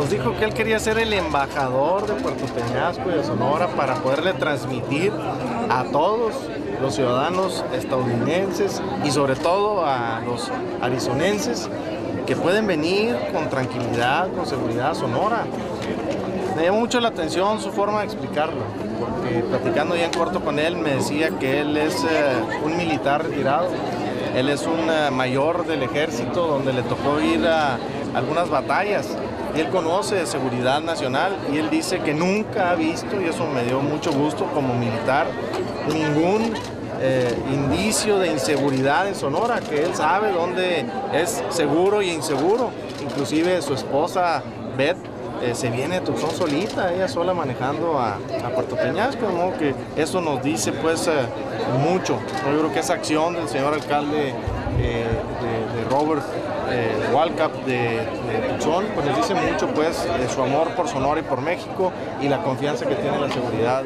Nos dijo que él quería ser el embajador de Puerto Peñasco y de Sonora para poderle transmitir a todos los ciudadanos estadounidenses y sobre todo a los arizonenses que pueden venir con tranquilidad, con seguridad a Sonora. Me llamó mucho la atención su forma de explicarlo, porque platicando ya en corto con él me decía que él es eh, un militar retirado, él es un eh, mayor del ejército donde le tocó ir a algunas batallas él conoce seguridad nacional y él dice que nunca ha visto, y eso me dio mucho gusto como militar, ningún eh, indicio de inseguridad en Sonora, que él sabe dónde es seguro y inseguro. Inclusive su esposa Beth eh, se viene de Tucson solita, ella sola manejando a, Puerto Peñasco, ¿no? que eso nos dice pues eh, mucho. Yo creo que esa acción del señor alcalde de, Robert Walcap de, de, Tucson, pues nos dice mucho pues de su amor por Sonora y por México y la confianza que tiene en la seguridad.